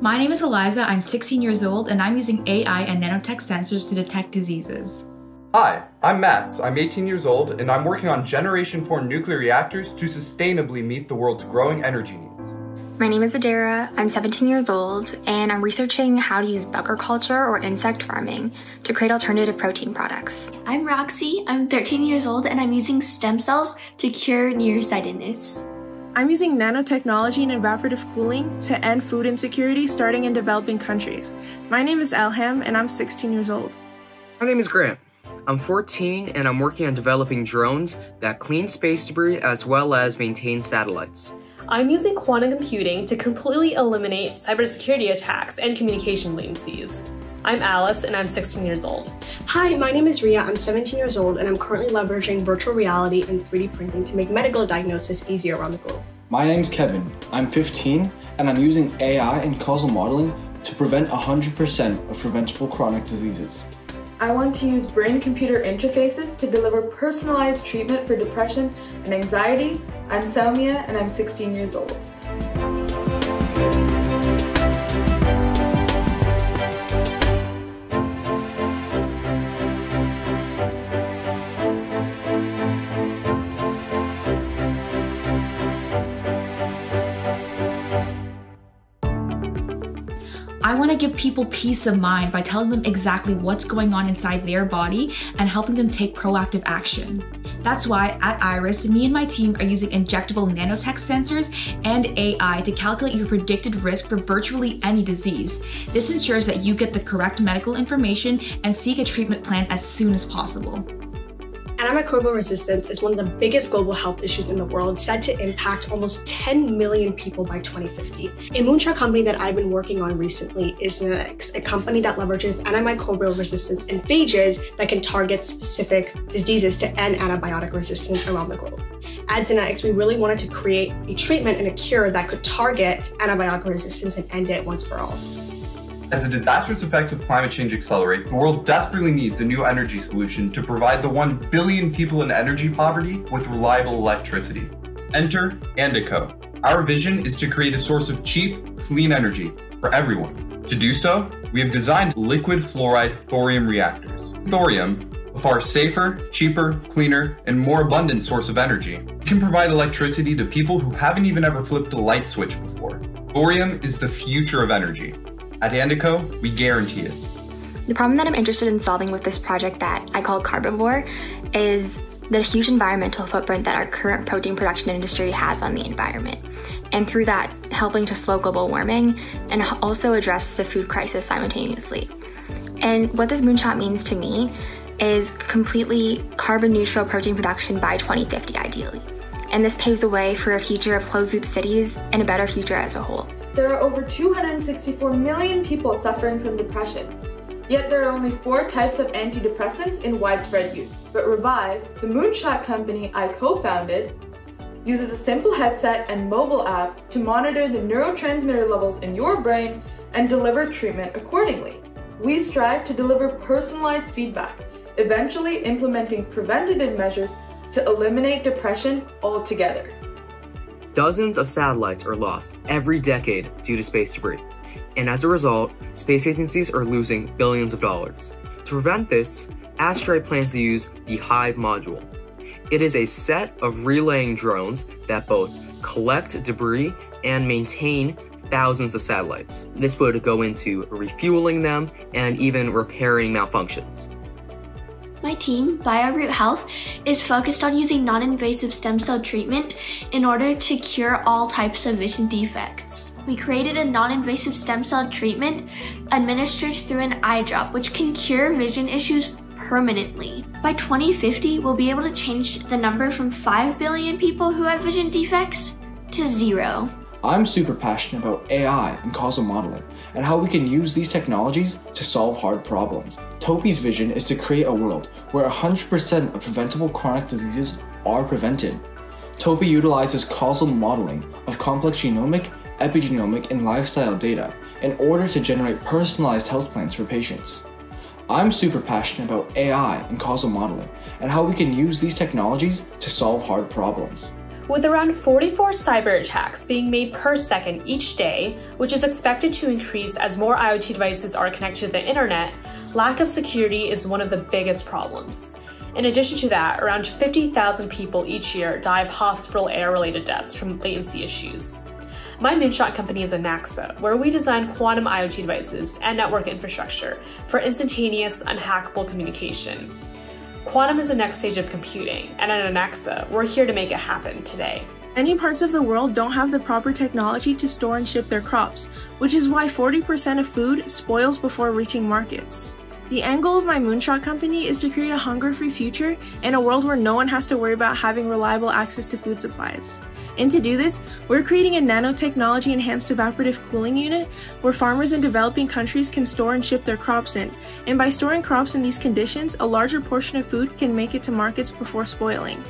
My name is Eliza, I'm 16 years old, and I'm using AI and nanotech sensors to detect diseases. Hi, I'm Matt. I'm 18 years old, and I'm working on Generation 4 nuclear reactors to sustainably meet the world's growing energy needs. My name is Adara, I'm 17 years old, and I'm researching how to use bugger culture or insect farming to create alternative protein products. I'm Roxy, I'm 13 years old, and I'm using stem cells to cure nearsightedness. I'm using nanotechnology and evaporative cooling to end food insecurity starting in developing countries. My name is Elham, and I'm 16 years old. My name is Grant. I'm 14 and I'm working on developing drones that clean space debris as well as maintain satellites. I'm using quantum computing to completely eliminate cybersecurity attacks and communication latencies. I'm Alice and I'm 16 years old. Hi, my name is Ria. I'm 17 years old and I'm currently leveraging virtual reality and 3D printing to make medical diagnosis easier around the globe. My name's Kevin. I'm 15 and I'm using AI and causal modeling to prevent 100% of preventable chronic diseases. I want to use brain-computer interfaces to deliver personalized treatment for depression and anxiety. I'm Selmia and I'm 16 years old. I want to give people peace of mind by telling them exactly what's going on inside their body and helping them take proactive action. That's why at Iris, me and my team are using injectable nanotech sensors and AI to calculate your predicted risk for virtually any disease. This ensures that you get the correct medical information and seek a treatment plan as soon as possible. Antimicrobial resistance is one of the biggest global health issues in the world, set to impact almost 10 million people by 2050. A moonshot company that I've been working on recently is a company that leverages antimicrobial resistance and phages that can target specific diseases to end antibiotic resistance around the globe. At Genetics, we really wanted to create a treatment and a cure that could target antibiotic resistance and end it once for all. As the disastrous effects of climate change accelerate, the world desperately needs a new energy solution to provide the 1 billion people in energy poverty with reliable electricity. Enter Andico. Our vision is to create a source of cheap, clean energy for everyone. To do so, we have designed liquid fluoride thorium reactors. Thorium, a far safer, cheaper, cleaner, and more abundant source of energy, can provide electricity to people who haven't even ever flipped a light switch before. Thorium is the future of energy. At Andico, we guarantee it. The problem that I'm interested in solving with this project that I call Carbivore is the huge environmental footprint that our current protein production industry has on the environment. And through that, helping to slow global warming and also address the food crisis simultaneously. And what this moonshot means to me is completely carbon neutral protein production by 2050 ideally. And this paves the way for a future of closed loop cities and a better future as a whole. There are over 264 million people suffering from depression. Yet there are only four types of antidepressants in widespread use. But Revive, the moonshot company I co-founded, uses a simple headset and mobile app to monitor the neurotransmitter levels in your brain and deliver treatment accordingly. We strive to deliver personalized feedback, eventually implementing preventative measures to eliminate depression altogether. Dozens of satellites are lost every decade due to space debris, and as a result, space agencies are losing billions of dollars. To prevent this, Asteroid plans to use the Hive module. It is a set of relaying drones that both collect debris and maintain thousands of satellites. This would go into refueling them and even repairing malfunctions. My team, BioRoot Health, is focused on using non-invasive stem cell treatment in order to cure all types of vision defects. We created a non-invasive stem cell treatment administered through an eye drop, which can cure vision issues permanently. By 2050, we'll be able to change the number from 5 billion people who have vision defects to zero. I'm super passionate about AI and causal modeling and how we can use these technologies to solve hard problems. Topi's vision is to create a world where 100% of preventable chronic diseases are prevented. Topi utilizes causal modeling of complex genomic, epigenomic, and lifestyle data in order to generate personalized health plans for patients. I'm super passionate about AI and causal modeling and how we can use these technologies to solve hard problems. With around 44 cyber attacks being made per second each day, which is expected to increase as more IoT devices are connected to the internet, lack of security is one of the biggest problems. In addition to that, around 50,000 people each year die of hospital air related deaths from latency issues. My Moonshot company is Anaxa, where we design quantum IoT devices and network infrastructure for instantaneous, unhackable communication. Quantum is the next stage of computing, and at Anaxa, we're here to make it happen today. Many parts of the world don't have the proper technology to store and ship their crops, which is why 40% of food spoils before reaching markets. The end goal of my Moonshot company is to create a hunger-free future in a world where no one has to worry about having reliable access to food supplies. And to do this, we're creating a nanotechnology enhanced evaporative cooling unit where farmers in developing countries can store and ship their crops in. And by storing crops in these conditions, a larger portion of food can make it to markets before spoiling.